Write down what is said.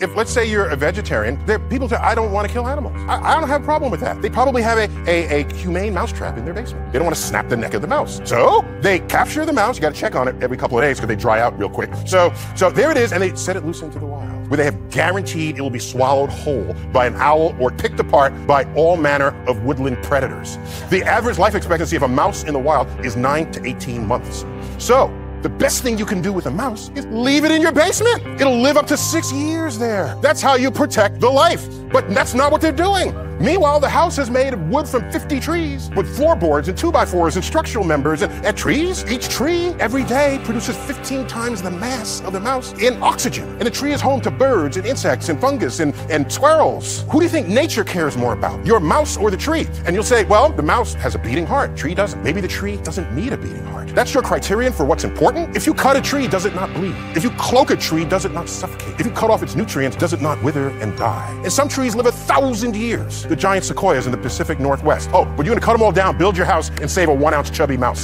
If let's say you're a vegetarian, there people say, I don't want to kill animals. I, I don't have a problem with that. They probably have a, a, a humane mousetrap in their basement. They don't want to snap the neck of the mouse. So they capture the mouse. You got to check on it every couple of days because they dry out real quick. So so there it is, and they set it loose into the wild, where they have guaranteed it will be swallowed whole by an owl or picked apart by all manner of woodland predators. The average life expectancy of a mouse in the wild is nine to 18 months. So the best thing you can do with a mouse is leave it in your basement. It'll live up to six years there. That's how you protect the life. But that's not what they're doing. Meanwhile, the house is made of wood from 50 trees with floorboards and 2x4s and structural members and, and trees. Each tree every day produces 15 times the mass of the mouse in oxygen. And the tree is home to birds and insects and fungus and, and squirrels. Who do you think nature cares more about, your mouse or the tree? And you'll say, well, the mouse has a beating heart, tree doesn't. Maybe the tree doesn't need a beating heart. That's your criterion for what's important? If you cut a tree, does it not bleed? If you cloak a tree, does it not suffocate? If you cut off its nutrients, does it not wither and die? And some trees live a thousand years. The giant sequoias in the Pacific Northwest. Oh, but you're gonna cut them all down, build your house, and save a one ounce chubby mouse.